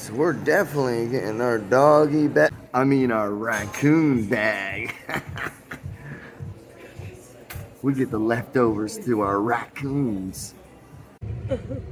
So we're definitely getting our doggy bag. I mean, our raccoon bag. we get the leftovers to our raccoons.